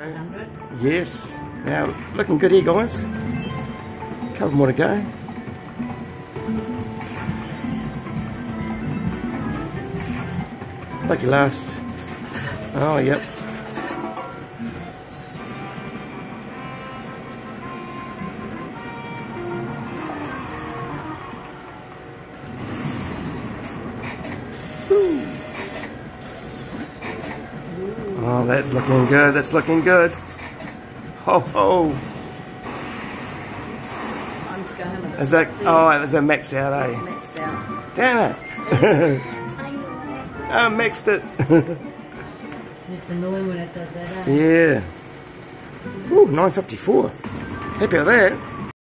100. Yes. Now, looking good here, guys. Couple more to go. Lucky last. Oh, yep. Oh, that's looking good. That's looking good. Ho ho. Time to go home. Is that? Oh, it was a mix out, It's eh? mixed out. Damn it. I mixed it. It's annoying when it does that. eh? yeah. Ooh, 954. Happy with that.